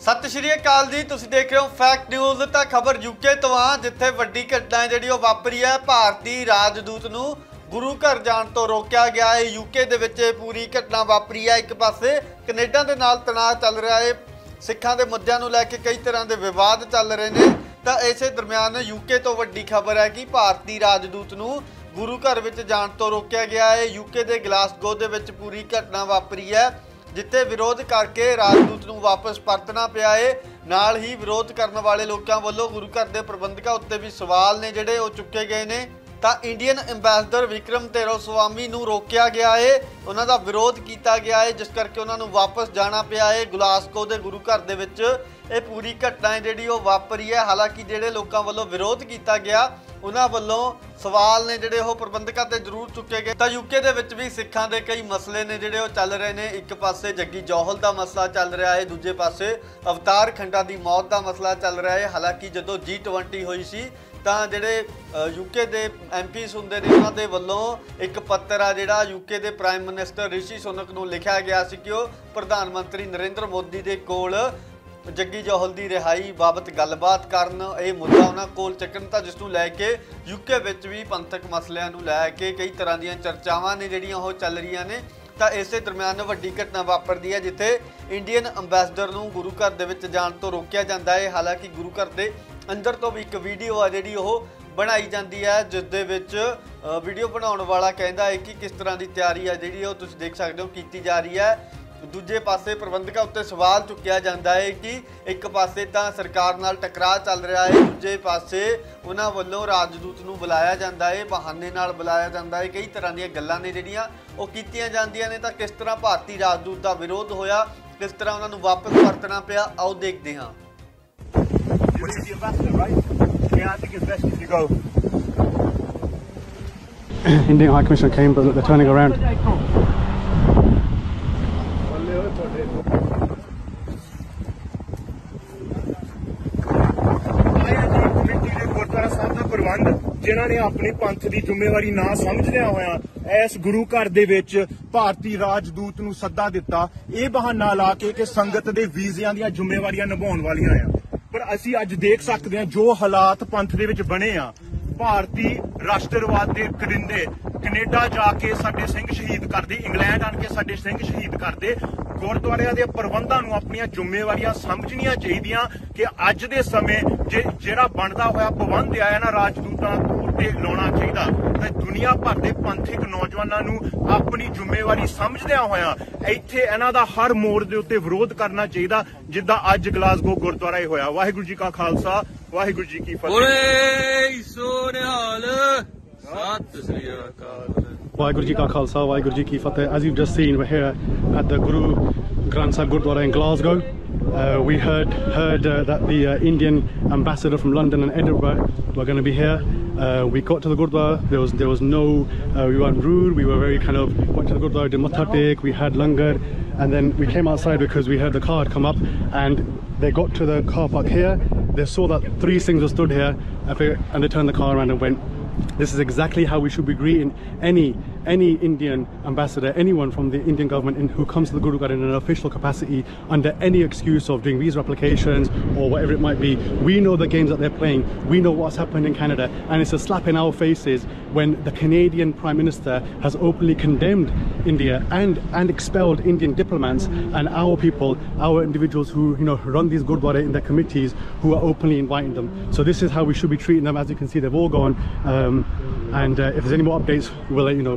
ਸਤਿ ਸ਼੍ਰੀ ਅਕਾਲ ਜੀ, ਤੁਸੀਂ ਦੇਖ ਰਹੇ ਹੋ ਫੈਕਟ ਨਿਊਜ਼ ਤਾਂ ਖਬਰ ਯੂਕੇ ਤੋਂ ਆ, ਜਿੱਥੇ ਵੱਡੀ ਘਟਨਾ ਹੈ ਜਿਹੜੀ ਉਹ ਵਾਪਰੀ ਹੈ, ਭਾਰਤੀ ਰਾਜਦੂਤ ਨੂੰ ਗੁਰੂ ਘਰ ਜਾਣ ਤੋਂ ਰੋਕਿਆ ਗਿਆ ਹੈ। ਯੂਕੇ ਦੇ ਵਿੱਚ ਇਹ ਪੂਰੀ ਘਟਨਾ ਵਾਪਰੀ ਹੈ, ਇੱਕ ਪਾਸੇ ਕੈਨੇਡਾ ਦੇ ਨਾਲ ਤਣਾਅ ਚੱਲ ਰਿਹਾ ਹੈ, ਸਿੱਖਾਂ ਦੇ ਮੁੱਦਿਆਂ ਨੂੰ ਲੈ ਕੇ ਕਈ ਤਰ੍ਹਾਂ ਦੇ ਵਿਵਾਦ ਚੱਲ ਰਹੇ ਨੇ। ਤਾਂ ਇਸੇ ਦਰਮਿਆਨ ਯੂਕੇ ਤੋਂ ਵੱਡੀ ਖਬਰ ਹੈ ਕਿ ਭਾਰਤੀ ਰਾਜਦੂਤ ਨੂੰ ਗੁਰੂ ਘਰ ਵਿੱਚ ਜਾਣ ਤੋਂ ਰੋਕਿਆ ਗਿਆ ਹੈ। ਯੂਕੇ ਦੇ ਗਲਾਸਗੋ ਦੇ ਵਿੱਚ ਪੂਰੀ ਘਟਨਾ ਵਾਪਰੀ ਹੈ। ਜਿੱਥੇ ਵਿਰੋਧ ਕਰਕੇ ਰਾਜਦੂਤ ਨੂੰ ਵਾਪਸ ਪਰਤਣਾ ਪਿਆ ਏ। ਨਾਲ ਹੀ ਵਿਰੋਧ ਕਰਨ ਵਾਲੇ ਲੋਕਾਂ ਵੱਲੋਂ ਗੁਰੂ ਘਰ ਦੇ ਪ੍ਰਬੰਧਕਾਂ ਉੱਤੇ ਵੀ ਸਵਾਲ ਨੇ ਜਿਹੜੇ ਉਹ ਚੁੱਕੇ ਗਏ ਨੇ। ਤਾਂ Indian ambassador Vikram Doraiswami ਨੂੰ ਰੋਕਿਆ ਗਿਆ ਏ। ਉਹਨਾਂ ਦਾ ਵਿਰੋਧ ਕੀਤਾ ਗਿਆ ਏ, ਜਿਸ ਕਰਕੇ ਉਹਨਾਂ ਨੂੰ ਵਾਪਸ ਜਾਣਾ ਪਿਆ ਏ ਗੁਲਾਸਕੋ ਦੇ ਗੁਰੂ ਘਰ ਦੇ ਵਿੱਚ। ਇਹ ਪੂਰੀ ਘਟਨਾ ਹੈ ਜਿਹੜੀ ਉਹ ਵਾਪਰੀ ਹੈ ਹਾਲਾਂਕਿ ਜਿਹੜੇ ਲੋਕਾਂ ਵੱਲੋਂ ਵਿਰੋਧ ਕੀਤਾ ਗਿਆ ਉਹਨਾਂ ਵੱਲੋਂ ਸਵਾਲ ਨੇ ਜਿਹੜੇ ਉਹ ਪ੍ਰਬੰਧਕਾਂ ਤੇ ਜ਼ਰੂਰ ਚੁੱਕੇ ਗਏ। ਤਾਂ ਯੂਕੇ ਦੇ ਵਿੱਚ ਵੀ ਸਿੱਖਾਂ ਦੇ ਕਈ ਮਸਲੇ ਨੇ ਜਿਹੜੇ ਉਹ ਚੱਲ ਰਹੇ ਨੇ। ਇੱਕ ਪਾਸੇ ਜੱਗੀ ਜੌਹਲ ਦਾ ਮਸਲਾ ਚੱਲ ਰਿਹਾ ਹੈ, ਦੂਜੇ ਪਾਸੇ ਅਵਤਾਰ ਖੰਡਾ ਦੀ ਮੌਤ ਦਾ ਮਸਲਾ ਚੱਲ ਰਿਹਾ ਹੈ। ਹਾਲਾਂਕਿ ਜਦੋਂ G20 ਹੋਈ ਸੀ, ਤਾਂ ਜਿਹੜੇ ਯੂਕੇ ਦੇ ਐਮਪੀਸ ਹੁੰਦੇ ਨੇ, ਉਹਨਾਂ ਦੇ ਵੱਲੋਂ ਇੱਕ ਪੱਤਰ ਆ ਜਿਹੜਾ ਯੂਕੇ ਦੇ ਪ੍ਰਾਈਮ ਮਿਨਿਸਟਰ ਰਿਸ਼ੀ ਸੁਨਕ ਨੂੰ ਲਿਖਿਆ ਗਿਆ ਸੀ ਕਿ ਉਹ ਪ੍ਰਧਾਨ ਮੰਤਰੀ ਨਰਿੰਦਰ ਮੋਦੀ ਦੇ ਕੋਲ ਜੱਗੀ ਜੋਹਲ ਦੀ ਰਿਹਾਈ ਬਾਬਤ ਗੱਲਬਾਤ ਕਰਨ, ਇਹ ਮੁੱਦਾ ਉਹਨਾਂ ਕੋਲ ਚੱਕਣ ਤਾਂ ਜਿਸ ਨੂੰ ਲੈ ਕੇ ਯੂਕੇ ਵਿੱਚ ਵੀ ਪੰਥਕ ਮਸਲਿਆਂ ਨੂੰ ਲੈ ਕੇ ਕਈ ਤਰ੍ਹਾਂ ਦੀਆਂ ਚਰਚਾਵਾਂ ਨੇ ਜਿਹੜੀਆਂ ਉਹ ਚੱਲ ਰਹੀਆਂ ਨੇ। ਤਾਂ ਇਸੇ ਦਰਮਿਆਨ ਵੱਡੀ ਘਟਨਾ ਵਾਪਰਦੀ ਹੈ ਜਿੱਥੇ ਇੰਡੀਅਨ ਐਮਬੈਸਡਰ ਨੂੰ ਗੁਰੂ ਘਰ ਦੇ ਵਿੱਚ ਜਾਣ ਤੋਂ ਰੋਕਿਆ ਜਾਂਦਾ ਹੈ। ਹਾਲਾਂਕਿ ਗੁਰੂ ਘਰ ਦੇ ਅੰਦਰ ਤੋਂ ਵੀ ਇੱਕ ਵੀਡੀਓ ਆ ਜਿਹੜੀ ਉਹ ਬਣਾਈ ਜਾਂਦੀ ਹੈ ਜਿਸ ਦੇ ਵਿੱਚ ਵੀਡੀਓ ਬਣਾਉਣ ਵਾਲਾ ਕਹਿੰਦਾ ਹੈ ਕਿ ਕਿਸ ਤਰ੍ਹਾਂ ਦੀ ਤਿਆਰੀ ਆ ਜਿਹੜੀ ਉਹ ਤੁਸੀਂ ਦੇਖ ਸਕਦੇ ਹੋ, ਕੀਤੀ ਜਾ ਰਹੀ ਹੈ। ਦੂਜੇ ਪਾਸੇ ਪ੍ਰਬੰਧਕਾਂ ਉੱਤੇ ਸਵਾਲ ਚੁੱਕਿਆ ਜਾਂਦਾ ਹੈ ਕਿ ਇੱਕ ਪਾਸੇ ਤਾਂ ਸਰਕਾਰ ਨਾਲ ਟਕਰਾਅ ਚੱਲ ਰਿਹਾ ਹੈ ਦੂਜੇ ਪਾਸੇ ਉਹਨਾਂ ਵੱਲੋਂ ਰਾਜਦੂਤ ਨੂੰ ਬੁਲਾਇਆ ਜਾਂਦਾ ਹੈ ਬਹਾਨੇ ਨਾਲ ਬੁਲਾਇਆ ਜਾਂਦਾ ਹੈ ਕਈ ਤਰ੍ਹਾਂ ਦੀਆਂ ਗੱਲਾਂ ਨੇ ਜਿਹੜੀਆਂ ਉਹ ਕੀਤੀਆਂ ਜਾਂਦੀਆਂ ਨੇ ਤਾਂ ਕਿਸ ਤਰ੍ਹਾਂ ਭਾਰਤੀ ਰਾਜਦੂਤ ਦਾ ਵਿਰੋਧ ਹੋਇਆ ਕਿਸ ਤਰ੍ਹਾਂ ਉਹਨਾਂ ਨੂੰ ਵਾਪਸ ਵਰਤਣਾ ਪਿਆ ਆਓ ਦੇਖਦੇ ਹਾਂ. Indian High Commissioner came, but they're turning around. ਆਇਆ ਜੀ ਕਮੇਟੀ ਦੇ ਗੁਰਦੁਆਰਾ ਸਾਹਿਬ ਦਾ ਪ੍ਰਬੰਧ ਜਿਨ੍ਹਾਂ ਨੇ ਆਪਣੀ ਪੰਥ ਦੀ ਜ਼ਿੰਮੇਵਾਰੀ ਨਾ ਸਮਝਦਿਆਂ ਹੋਇਆਂ ਇਸ ਗੁਰੂ ਘਰ ਦੇ ਵਿੱਚ ਭਾਰਤੀ ਰਾਜਦੂਤ ਨੂੰ ਸੱਦਾ ਦਿੱਤਾ, ਇਹ ਬਹਾਨਾ ਲਾ ਕੇ ਕਿ ਸੰਗਤ ਦੇ ਵੀਜ਼ਿਆਂ ਦੀਆਂ ਜ਼ਿੰਮੇਵਾਰੀਆਂ ਨਿਭਾਉਣ ਵਾਲੀਆਂ ਆ। ਪਰ ਅਸੀਂ ਅੱਜ ਦੇਖ ਸਕਦੇ ਹਾਂ ਜੋ ਹਾਲਾਤ ਪੰਥ ਦੇ ਵਿੱਚ ਬਣੇ ਆ ਭਾਰਤੀ ਰਾਸ਼ਟਰਵਾਦ ਦੇ ਕਰਿੰਦੇ ਕੈਨੇਡਾ ਜਾ ਕੇ ਸਾਡੇ ਸਿੰਘ ਸ਼ਹੀਦ ਕਰਦੇ, ਇੰਗਲੈਂਡ ਆਣ ਕੇ ਸਾਡੇ ਸਿੰਘ ਸ਼ਹੀਦ ਕਰਦੇ, ਗੁਰਦੁਆਰਿਆਂ ਦੇ ਪ੍ਰਬੰਧਾਂ ਨੂੰ ਆਪਣੀਆਂ ਜ਼ਿੰਮੇਵਾਰੀਆਂ ਸਮਝਣੀਆਂ ਚਾਹੀਦੀਆਂ ਕਿ ਅੱਜ ਦੇ ਸਮੇਂ ਜੇ ਜਿਹੜਾ ਬਣਦਾ ਹੋਇਆ ਪਾਬੰਦ ਆਇਆ ਨਾ ਰਾਜਦੂਤਾਂ ਉੱਤੇ ਲਾਉਣਾ ਚਾਹੀਦਾ ਦੁਨੀਆ ਭਰ ਦੇ ਪੰਥਿਕ ਨੌਜਵਾਨਾਂ ਨੂੰ ਆਪਣੀ ਜ਼ਿੰਮੇਵਾਰੀ ਸਮਝਦਿਆਂ ਹੋਇਆਂ ਇੱਥੇ ਇਹਨਾਂ ਦਾ ਹਰ ਮੋੜ ਦੇ ਉੱਤੇ ਵਿਰੋਧ ਕਰਨਾ ਚਾਹੀਦਾ ਜਿੱਦਾਂ ਅੱਜ ਗਲਾਸਗੋ ਗੁਰਦੁਆਰਾ ਇਹ ਹੋਇਆ ਵਾਹਿਗੁਰੂ ਜੀ ਕਾ ਖਾਲਸਾ ਵਾਹਿਗੁਰੂ ਜੀ ਕੀ ਫਤਿਹ ਓਏ ਸੋਨਿਹਾਲ ਸਤਿ ਸ੍ਰੀ ਅਕਾਲ Ji Ka Khalsa, Waheguru Ji Ki Fateh. As you've just seen, we're here at the Guru Granth Sahib Gurdwara in Glasgow. Uh, we heard heard uh, that the uh, Indian ambassador from London and Edinburgh were going to be here. Uh, we got to the Gurdwara. There was there was no. Uh, we weren't rude. We were very kind of went to the Gurdwara, did matha We had langar, and then we came outside because we heard the car had come up, and they got to the car park here. They saw that three things were stood here, and they and they turned the car around and went. This is exactly how we should be greeting any any Indian ambassador, anyone from the Indian government in, who comes to the Guru Garden in an official capacity under any excuse of doing visa applications or whatever it might be. We know the games that they're playing. We know what's happened in Canada, and it's a slap in our faces when the Canadian Prime Minister has openly condemned India and and expelled Indian diplomats and our people, our individuals who you know run these Gurdwara in their committees, who are openly inviting them. So this is how we should be treating them. As you can see, they've all gone. Um, and uh, if there's any more updates, we'll let you know.